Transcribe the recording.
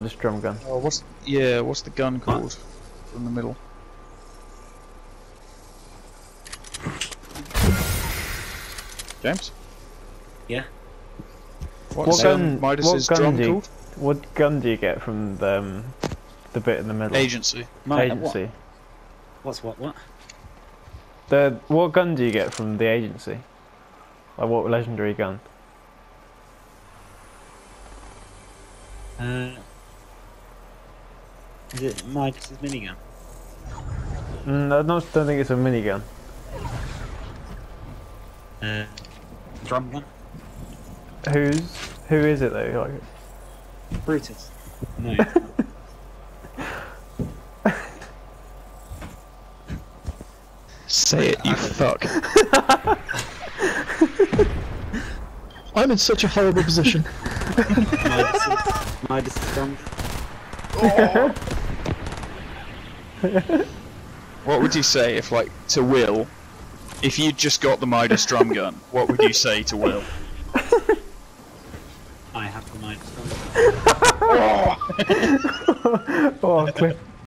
This drum gun. Oh, what's yeah? What's the gun called? From the middle. James. Yeah? What's What um, gun- Midas's what gun drum do you- called? What gun do you get from the, um, the bit in the middle? Agency. My, agency. What? What's what? What? The what gun do you get from the agency? Like what legendary gun? Uh, is it Midas's minigun? Mm, I don't, don't think it's a minigun. Uh, drum gun? Who's who is it though? Like, Brutus? No. Say it, you fuck. I'm in such a horrible position. Midas's, Midas's drum? What would you say if, like, to Will, if you'd just got the Midas drum gun, what would you say to Will? I have the Midas drum. gun. oh, Cliff,